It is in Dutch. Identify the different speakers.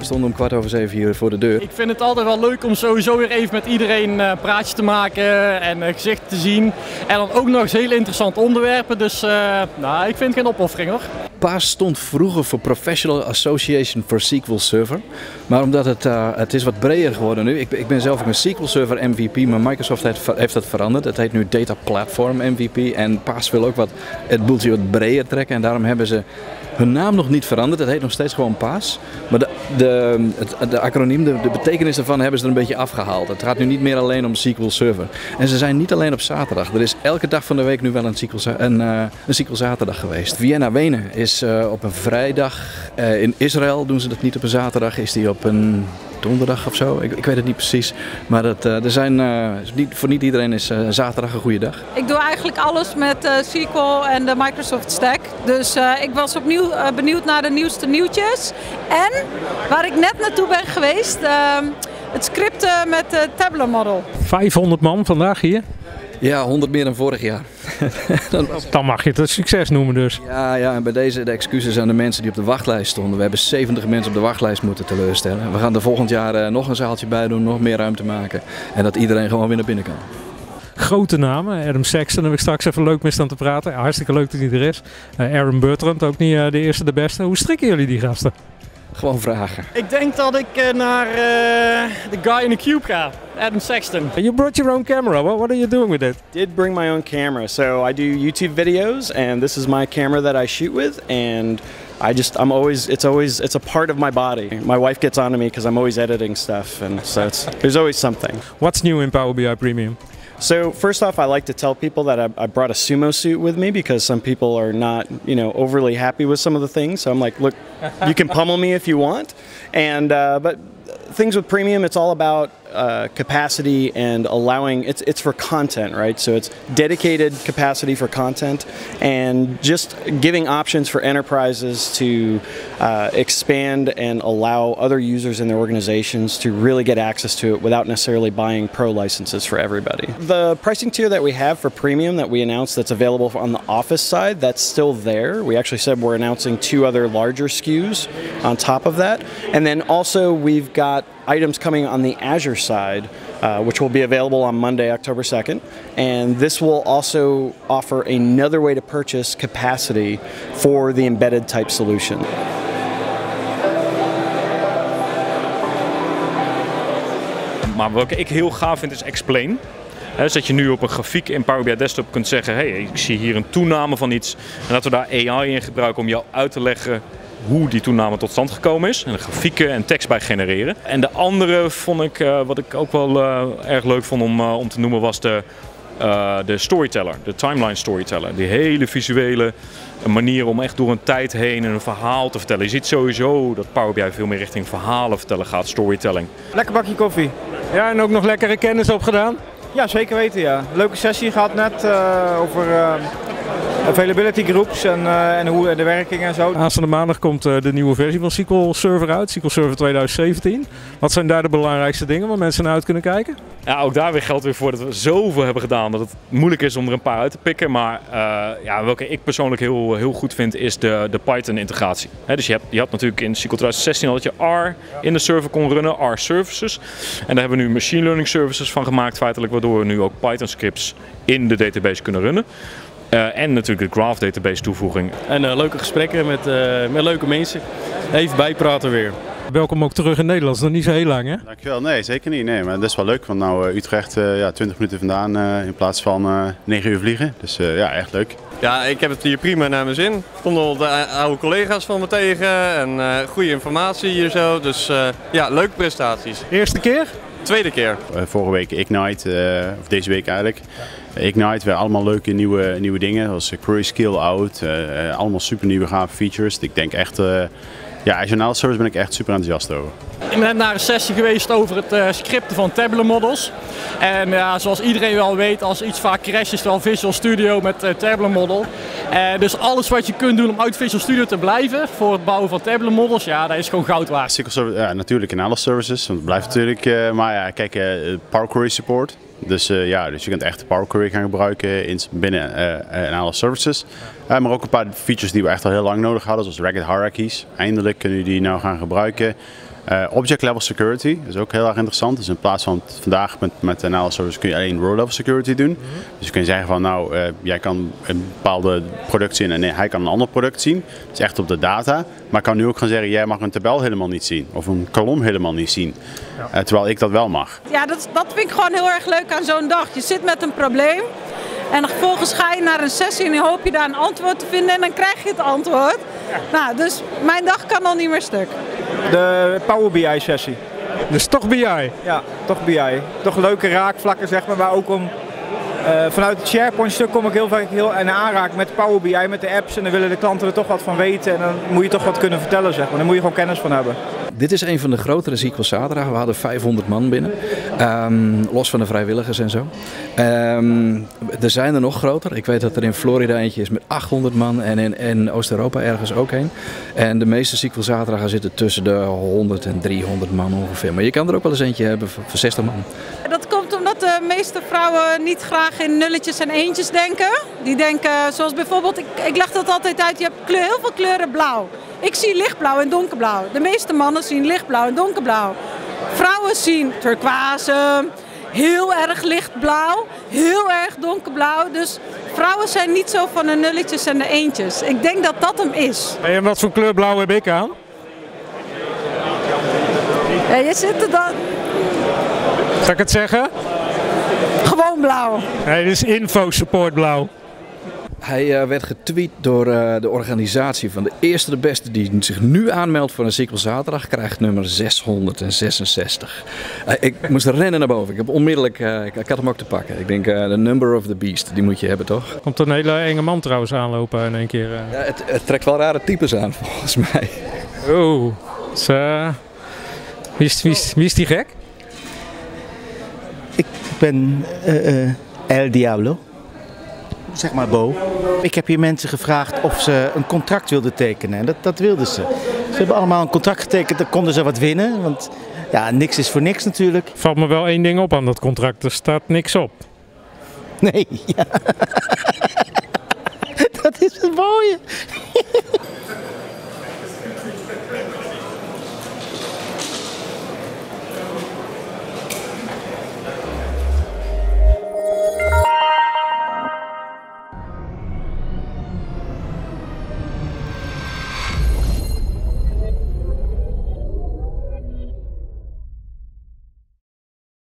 Speaker 1: we stonden om kwart over zeven hier voor de deur.
Speaker 2: Ik vind het altijd wel leuk om sowieso weer even met iedereen uh, praatjes te maken en gezichten te zien. En dan ook nog eens hele interessante onderwerpen. Dus uh, nou, ik vind het geen opoffering hoor.
Speaker 1: PAS stond vroeger voor Professional Association for SQL Server. Maar omdat het, het is wat breder geworden nu. Ik, ik ben zelf ook een SQL Server MVP, maar Microsoft heeft, heeft dat veranderd. Het heet nu Data Platform MVP. En PAS wil ook wat het boeltje wat breder trekken. En daarom hebben ze hun naam nog niet veranderd. Het heet nog steeds gewoon PAS. Maar de, de, het, de acroniem, de, de betekenis daarvan hebben ze er een beetje afgehaald. Het gaat nu niet meer alleen om SQL Server. En ze zijn niet alleen op zaterdag. Er is elke dag van de week nu wel een SQL, een, uh, een SQL zaterdag geweest. Vienna Wenen is uh, op een vrijdag. In Israël doen ze dat niet op een zaterdag. Is die op een donderdag of zo. Ik, ik, weet het niet precies. Maar dat, uh, er zijn, uh, niet, voor niet iedereen is uh, zaterdag een goede dag.
Speaker 3: Ik doe eigenlijk alles met SQL en de Microsoft Stack. Dus ik was opnieuw benieuwd naar de nieuwste nieuwtjes. En waar ik net naartoe ben geweest, ehm, het scripten met de Tableau Model.
Speaker 4: 500 man vandaag hier.
Speaker 1: Ja, 100 meer dan vorig jaar.
Speaker 4: Dan mag je het een succes noemen dus.
Speaker 1: Ja, ja, en bij deze de excuses aan de mensen die op de wachtlijst stonden. We hebben 70 mensen op de wachtlijst moeten teleurstellen. We gaan er volgend jaar uh, nog een zaaltje bij doen, nog meer ruimte maken. En dat iedereen gewoon weer naar binnen kan.
Speaker 4: Grote namen. Adam Sexton heb ik straks even leuk mee staan te praten. Hartstikke leuk dat hij er is. Uh, Aaron Bertrand, ook niet uh, de eerste de beste. Hoe strikken jullie die gasten?
Speaker 1: Gewoon vragen.
Speaker 2: Ik denk dat ik uh, naar de guy in the cube ga. Adam Sexton.
Speaker 4: You brought your own camera. What, what are you doing with it?
Speaker 5: Did bring my own camera. So I do YouTube videos, and this is my camera that I shoot with, and I just I'm always it's always it's a part of my body. My wife gets on to me because I'm always editing stuff, and so it's there's always something.
Speaker 4: What's new in Power BI Premium?
Speaker 5: So first off, I like to tell people that I, I, brought a sumo suit with me because some people are not, you know, overly happy with some of the things. So I'm like, look, you can pummel me if you want, and uh, but things with premium, it's all about uh, capacity and allowing it's it's for content, right? So it's dedicated capacity for content and just giving options for enterprises to uh, expand and allow other users in their organizations to really get access to it without necessarily buying pro licenses for everybody. The pricing tier that we have for premium that we announced that's available on the office side, that's still there. We actually said we're announcing two other larger SKUs on top of that. And then also we've got items coming on the Azure side, uh, which will be available on Monday, October 2nd. And this will also offer another way to purchase capacity for the embedded type solution.
Speaker 6: Maar wat ik heel gaaf vind is Explain. He, dus dat je nu op een grafiek in Power BI Desktop kunt zeggen: hey, ik zie hier een toename van iets. En dat we daar AI in gebruiken om jou uit te leggen hoe die toename tot stand gekomen is. En grafieken en tekst bij genereren. En de andere vond ik, uh, wat ik ook wel uh, erg leuk vond om, uh, om te noemen, was de, de storyteller, de timeline storyteller. Die hele visuele manier om echt door een tijd heen een verhaal te vertellen. Je ziet sowieso dat Power BI veel meer richting verhalen vertellen gaat, storytelling.
Speaker 7: Lekker bakje koffie.
Speaker 4: Ja, en ook nog lekkere kennis opgedaan?
Speaker 7: Ja, zeker weten ja. Leuke sessie gehad net over availability groups en, uh, en hoe de werking en zo.
Speaker 4: Aanstaande maandag komt uh, de nieuwe versie van SQL Server uit, SQL Server 2017. Wat zijn daar de belangrijkste dingen waar mensen naar uit kunnen kijken?
Speaker 6: Ja, ook daar weer geldt weer voor dat we zoveel hebben gedaan dat het moeilijk is om er een paar uit te pikken. Maar uh, ja, welke ik persoonlijk heel, heel goed vind is de, de Python integratie. He, dus je, hebt, je had natuurlijk in SQL 2016 al dat je R in de server kon runnen, R services. En daar hebben we nu machine learning services van gemaakt feitelijk, waardoor we nu ook Python scripts in de database kunnen runnen. Uh, en natuurlijk de Graph Database toevoeging.
Speaker 8: En uh, leuke gesprekken met, uh, met leuke mensen. Even bijpraten weer.
Speaker 4: Welkom ook terug in Nederland. Dat is nog niet zo heel lang, hè?
Speaker 9: Dankjewel. Nee, zeker niet. Nee, maar dat is wel leuk. Want nou Utrecht, ja, 20 minuten vandaan in plaats van 9 uur vliegen. Dus ja, echt leuk.
Speaker 8: Ja, ik heb het hier prima naar mijn zin. Ik kom al de oude collega's van me tegen en goede informatie hier zo. Dus ja, leuke prestaties.
Speaker 4: Eerste keer?
Speaker 8: Tweede keer.
Speaker 9: vorige week Ignite, of deze week eigenlijk. Ignite, weer allemaal leuke nieuwe, nieuwe dingen. Zoals Query Skill Out. Uh, allemaal super nieuwe gave features. Ik denk echt, uh, ja, Azure Service ben ik echt super enthousiast over.
Speaker 2: Ik ben net naar een sessie geweest over het uh, scripten van Tableau models. En ja, zoals iedereen wel weet, als iets vaak crasht is wel Visual Studio met uh, Tableau model. Dus alles wat je kunt doen om uit Visual Studio te blijven voor het bouwen van Tableau models, ja, dat is gewoon goud waard.
Speaker 9: SQL Server, ja, natuurlijk in alle services, want het blijft natuurlijk. maar ja, kijk, Power Query support. Dus uh, ja, dus je kunt echt Power Query gaan gebruiken in, binnen uh, in alle services. Uh, maar ook een paar features die we echt al heel lang nodig hadden, zoals Ragged Hierarchies. Eindelijk kunnen jullie die nou gaan gebruiken. Uh, object level security is ook heel erg interessant. Dus in plaats van vandaag met, met NL Service kun je alleen row level security doen. Dus je kunt zeggen van nou, uh, jij kan een bepaalde product zien en hij kan een ander product zien. Dat is echt op de data. Maar ik kan nu ook gaan zeggen, jij mag een tabel helemaal niet zien. Of een kolom helemaal niet zien. Ja. Uh, terwijl ik dat wel mag.
Speaker 3: Ja, dat, dat vind ik gewoon heel erg leuk aan zo'n dag. Je zit met een probleem. En vervolgens ga je naar een sessie en hoop je daar een antwoord te vinden en dan krijg je het antwoord. Nou, dus mijn dag kan al niet meer stuk.
Speaker 7: De Power BI sessie.
Speaker 4: Dus toch BI?
Speaker 7: Ja, toch BI. Toch leuke raakvlakken zeg maar, maar ook om... Uh, vanuit het SharePoint stuk kom ik heel vaak heel in aanraking met Power BI, met de apps. En dan willen de klanten er toch wat van weten. En dan moet je toch wat kunnen vertellen, zeg maar. Dan moet je gewoon kennis van hebben.
Speaker 1: Dit is een van de grotere SQL zaterdag. We hadden 500 man binnen. Um, los van de vrijwilligers en zo. Um, er zijn er nog groter. Ik weet dat er in Florida eentje is met 800 man. En in, Oost-Europa ergens ook een. En de meeste zaterdagen zitten tussen de 100 en 300 man ongeveer. Maar je kan er ook wel eens eentje hebben voor 60 man.
Speaker 3: Dat komt omdat de meeste vrouwen niet graag in nulletjes en eentjes denken. Die denken, zoals bijvoorbeeld, ik, ik leg dat altijd uit, je hebt heel veel kleuren blauw. Ik zie lichtblauw en donkerblauw. De meeste mannen zien lichtblauw en donkerblauw. Vrouwen zien turquoise, heel erg lichtblauw, heel erg donkerblauw. Dus vrouwen zijn niet zo van de nulletjes en de eentjes. Ik denk dat dat hem is.
Speaker 4: En wat voor kleur blauw heb ik aan?
Speaker 3: Ja, je zit er dan...
Speaker 4: Zal ik het zeggen?
Speaker 3: Gewoon blauw.
Speaker 4: Nee, dit is info support blauw.
Speaker 1: Hij uh, werd getweet door uh, de organisatie van de eerste de beste die zich nu aanmeldt voor een cykel zaterdag krijgt nummer 666. Uh, ik moest rennen naar boven. Ik heb onmiddellijk, ik, ik, had hem ook te pakken. Ik denk de number of the beast, die moet je hebben toch?
Speaker 4: Komt een hele enge man trouwens aanlopen in één keer.
Speaker 1: Ja, het, het, trekt wel rare types aan volgens mij.
Speaker 4: Oh, wie, is, wie, is, wie is die gek?
Speaker 10: Ik ben El Diablo zeg maar Bo. Ik heb hier mensen gevraagd of ze een contract wilden tekenen. En dat, dat wilden ze. Ze hebben allemaal een contract getekend, dan konden ze wat winnen. Want ja, niks is voor niks natuurlijk.
Speaker 4: Valt me wel één ding op aan dat contract, er staat niks op.
Speaker 10: Nee, ja. dat is het mooie.